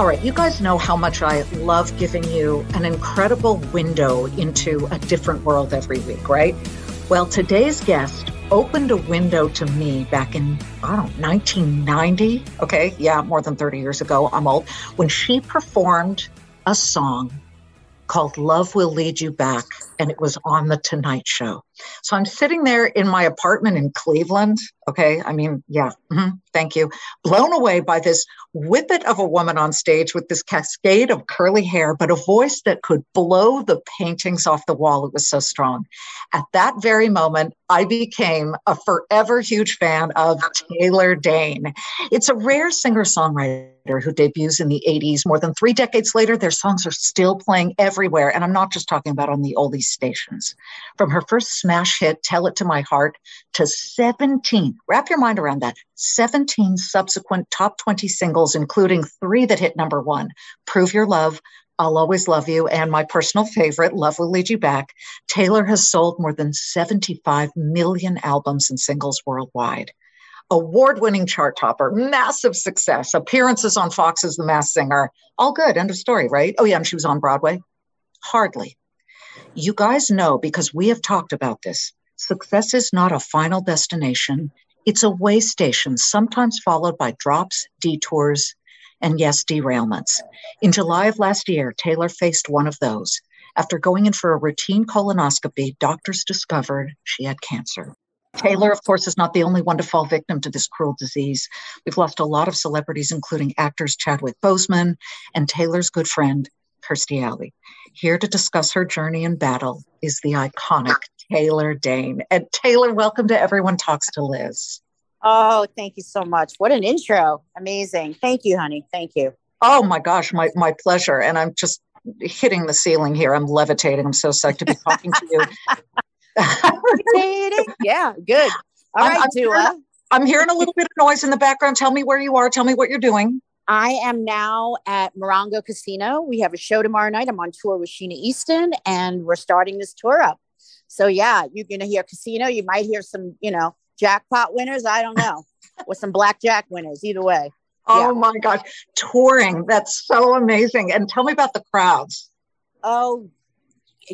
All right, you guys know how much I love giving you an incredible window into a different world every week, right? Well, today's guest opened a window to me back in, I don't know, 1990. Okay, yeah, more than 30 years ago. I'm old. When she performed a song called Love Will Lead You Back, and it was on The Tonight Show. So I'm sitting there in my apartment in Cleveland. Okay. I mean, yeah, mm-hmm, thank you. Blown away by this whippet of a woman on stage with this cascade of curly hair, but a voice that could blow the paintings off the wall. It was so strong. At that very moment, I became a forever huge fan of Taylor Dayne. It's a rare singer songwriter who debuts in the 80s. More than three decades later, their songs are still playing everywhere. And I'm not just talking about on the oldies stations. From her first smash hit, Tell It to My Heart, to 17, wrap your mind around that, 17 subsequent top 20 singles, including three that hit number one Prove Your Love, I'll Always Love You, and my personal favorite, Love Will Lead You Back, Taylor has sold more than 75 million albums and singles worldwide. Award winning chart topper, massive success, appearances on Fox's The Masked Singer. All good, end of story, right? Oh, yeah, and she was on Broadway. Hardly. You guys know because we have talked about this. Success is not a final destination, it's a way station, sometimes followed by drops, detours, and yes, derailments. In July of last year, Taylor faced one of those. After going in for a routine colonoscopy, doctors discovered she had cancer. Taylor, of course, is not the only one to fall victim to this cruel disease. We've lost a lot of celebrities, including actors Chadwick Boseman and Taylor's good friend, Kirstie Alley. Here to discuss her journey in battle is the iconic Taylor Dayne. And Taylor, welcome to Everyone Talks to Liz. Oh, thank you so much. What an intro. Amazing. Thank you, honey. Thank you. Oh my gosh, my, my pleasure. And I'm just hitting the ceiling here. I'm levitating. I'm so psyched to be talking to you. levitating? yeah, good. All I'm, right, I'm. Hearing, I'm hearing a little bit of noise in the background. Tell me where you are. Tell me what you're doing. I am now at Morongo Casino. We have a show tomorrow night. I'm on tour with Sheena Easton, and we're starting this tour up. So yeah, you're gonna hear casino. You might hear some, you know, jackpot winners. I don't know, or some blackjack winners. Either way. Oh yeah. my gosh, touring! That's so amazing. And tell me about the crowds. Oh,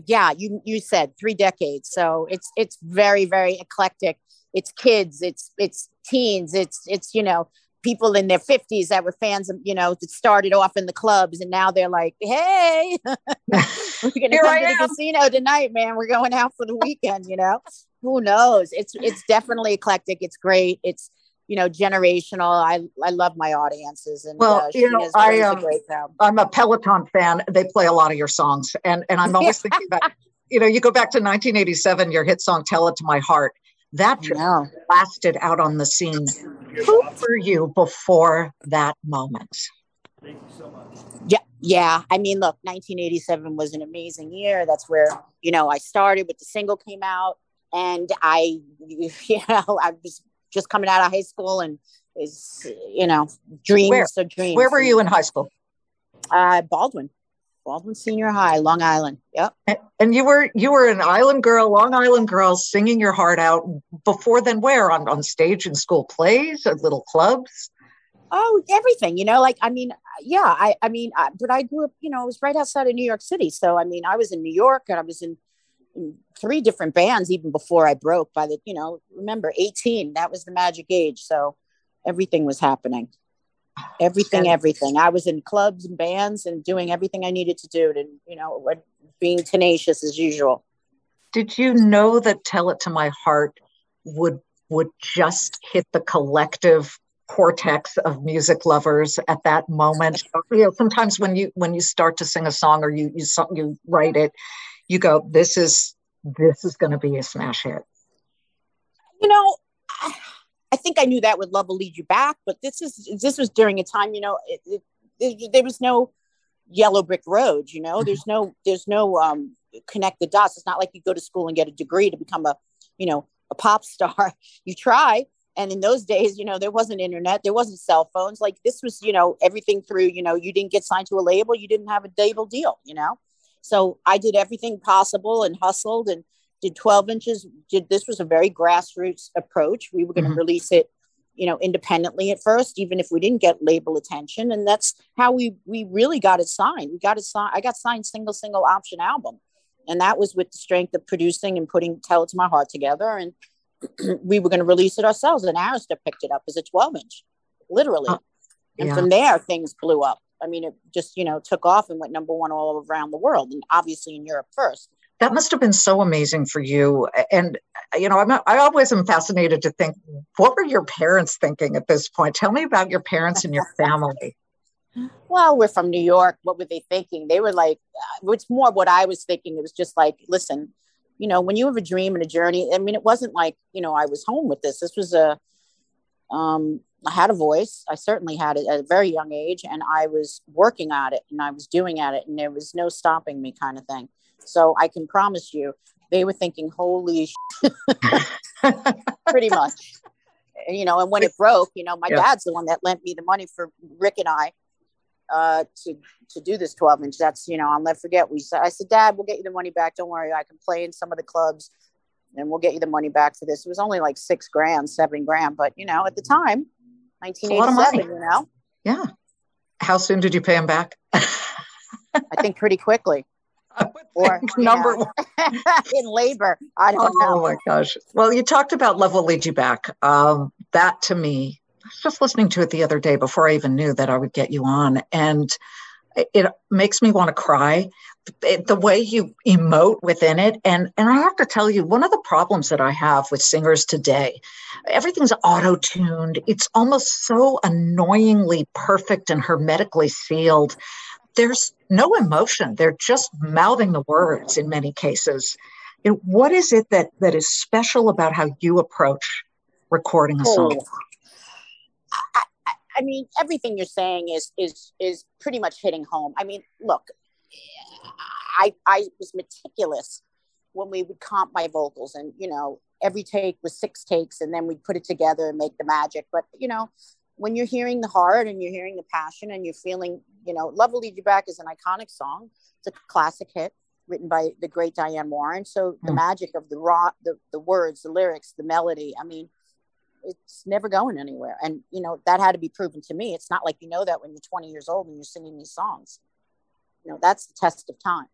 yeah, you you said three decades, so it's it's very very eclectic. It's kids, it's it's teens, it's it's you know people in their 50s that were fans of, you know, that started off in the clubs and now they're like, hey, we're going to come to the casino tonight, man. We're going out for the weekend, you know? Who knows? It's it's definitely eclectic. It's great. It's you know generational. I I love my audiences and well, uh, you know, I am um, I'm a Peloton fan. They play a lot of your songs, and and I'm always thinking about you know you go back to 1987, your hit song "Tell It to My Heart." That just lasted out on the scene. Who were you before that moment? Thank you so much. Yeah, yeah. I mean, look, 1987 was an amazing year. That's where you know I started with the single came out, and I, you know, I was just coming out of high school and is you know dreams where? are dreams. Where were you in high school? Uh, Baldwin. Baldwin Senior High, Long Island. Yep. And you were you were an island girl, Long Island girl, singing your heart out. Before then, where on on stage in school plays or little clubs? Oh, everything. You know, like I mean, yeah. I I mean, I, but I grew up. You know, it was right outside of New York City. So I mean, I was in New York, and I was in, in three different bands even before I broke. By the you know, remember eighteen. That was the magic age. So everything was happening everything everything i was in clubs and bands and doing everything i needed to do to you know being tenacious as usual. Did you know that tell it to my heart would would just hit the collective cortex of music lovers at that moment? You know sometimes when you when you start to sing a song or you you you write it you go this is this is going to be a smash hit. You know I think I knew that would love will lead you back, but this is this was during a time, you know, it, it, it, there was no yellow brick road. You know, there's no there's no um, connect the dots. It's not like you go to school and get a degree to become a you know a pop star. you try, and in those days, you know, there wasn't internet, there wasn't cell phones. Like this was, you know, everything through. You know, you didn't get signed to a label, you didn't have a label deal. You know, so I did everything possible and hustled and did 12 inches did this was a very grassroots approach we were going to mm-hmm. release it you know, independently at first, even if we didn't get label attention. And that's how we we really got it signed. We got it signed. I got signed single single option album, and that was with the strength of producing and putting "Tell It to My Heart" together. And we were going to release it ourselves, and Arista picked it up as a 12 inch, literally. Oh, and from there, things blew up. I mean, it just you know took off and went number one all around the world, and obviously in Europe first that must have been so amazing for you. And you know I'm i always am fascinated to think what were your parents thinking at this point? Tell me about your parents and your family. Well we're from new york. What were they thinking? They were like uh, it's more what i was thinking. It was just like listen you know when you have a dream and a journey i mean it wasn't like you know i was home with this. This was a um i had a voice. I certainly had it at a very young age and i was working at it and i was doing at it and there was no stopping me kind of thing so I can promise you, they were thinking, holy, pretty much. You know, and when it broke, you know, my yeah. dad's the one that lent me the money for Rick and I uh, to to do this 12 inch. That's you know, I'll never forget. We said, I said, Dad, we'll get you the money back. Don't worry, I can play in some of the clubs, and we'll get you the money back for this. It was only like six grand, seven grand, but you know, at the time, 1987, you know. Yeah. How soon did you pay him back? I think pretty quickly or number one in labor. I don't oh, know. Oh my gosh. Well, you talked about Love Will Lead You Back. Um, that to me, I was just listening to it the other day before I even knew that I would get you on. And it makes me want to cry. It, the way you emote within it, and and I have to tell you, one of the problems that I have with singers today, everything's auto tuned. It's almost so annoyingly perfect and hermetically sealed there's no emotion. They're just mouthing the words in many cases. You know, what is it that that is special about how you approach recording a oh. song? I, I, I mean, everything you're saying is is is pretty much hitting home. I mean, look, I I was meticulous when we would comp my vocals, and you know, every take was six takes, and then we'd put it together and make the magic. But you know, when you're hearing the heart and you're hearing the passion and you're feeling, you know, Love Will Lead You Back is an iconic song. It's a classic hit written by the great Diane Warren. So mm. the magic of the raw, the, the words, the lyrics, the melody, I mean, it's never going anywhere. And, you know, that had to be proven to me. It's not like you know that when you're 20 years old and you're singing these songs. You know, that's the test of time.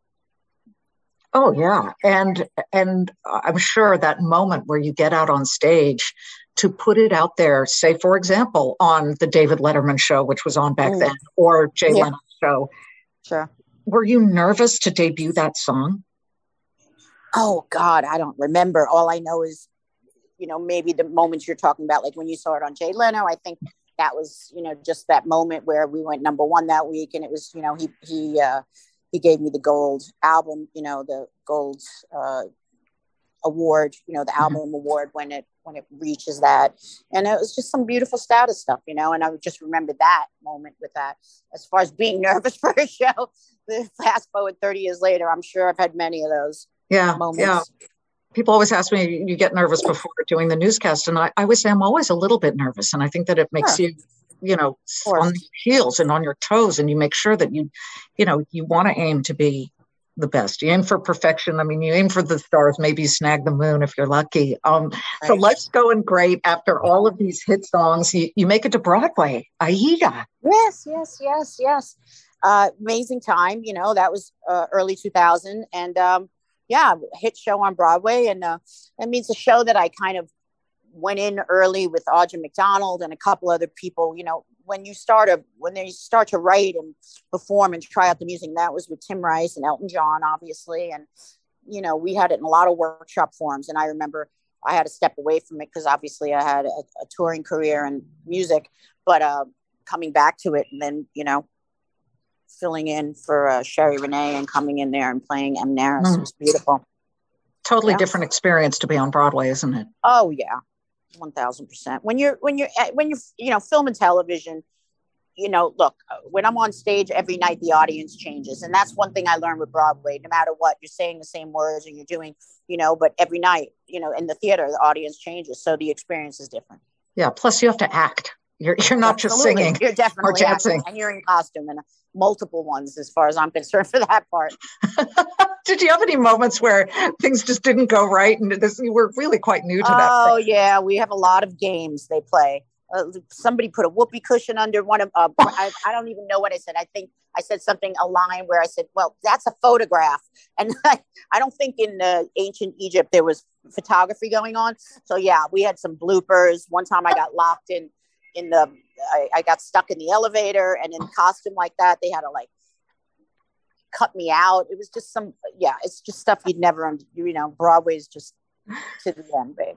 Oh yeah, and and I'm sure that moment where you get out on stage to put it out there, say for example, on the David Letterman show, which was on back mm. then, or Jay yeah. Leno show. Sure. Were you nervous to debut that song? Oh God, I don't remember. All I know is, you know, maybe the moments you're talking about, like when you saw it on Jay Leno. I think that was, you know, just that moment where we went number one that week, and it was, you know, he he uh, he gave me the gold album, you know, the gold uh, award, you know, the mm-hmm. album mm-hmm. award when it when it reaches that. And it was just some beautiful status stuff, you know, and I would just remember that moment with that. As far as being nervous for a show, the fast forward 30 years later, I'm sure I've had many of those yeah, moments. Yeah. People always ask me, you get nervous before doing the newscast. And I, I always say I'm always a little bit nervous. And I think that it makes sure. you you know on your heels and on your toes and you make sure that you you know you want to aim to be the best. You aim for perfection. I mean you aim for the stars. Maybe snag the moon if you're lucky. Um right. so let's go and great after all of these hit songs. You, you make it to broadway. Aida. Yes yes yes yes. Uh amazing time. You know that was uh, early 2000 and um yeah hit show on broadway and uh that means a show that i kind of went in early with Audra McDonald and a couple other people. You know, when you start a when they start to write and perform and try out the music, that was with Tim Rice and Elton John, obviously. And you know, we had it in a lot of workshop forms. And I remember I had to step away from it because obviously I had a, a, touring career and music, but uh, coming back to it and then you know filling in for uh, Sherie Rene and coming in there and playing Amneris mm. was beautiful. Totally yeah. different experience to be on Broadway, isn't it? Oh yeah, one thousand percent. When you're when you're eh, when you're you know film and television, you know, look, when I'm on stage every night, the audience changes, and that's one thing I learned with Broadway. No matter what, you're saying the same words and you're doing, you know, but every night, you know, in the theater, the audience changes, so the experience is different. Yeah. Plus, you have to act. You're you're not Absolutely. just singing. You're definitely or dancing, and you're in costume, and multiple ones, as far as I'm concerned, for that part. Did you have any moments where things just didn't go right, and this you were really quite new to that? Oh yeah, we have a lot of games they play uh, somebody put a whoopee cushion under one of uh, I, I, don't even know what i said i think i said something a line where i said well that's a photograph and i, I don't think in uh, ancient egypt there was photography going on so yeah we had some bloopers one time i got locked in in the I, I got stuck in the elevator and in costume like that they had to like cut me out. It was just some yeah it's just stuff you'd never you know broadway's just to the end babe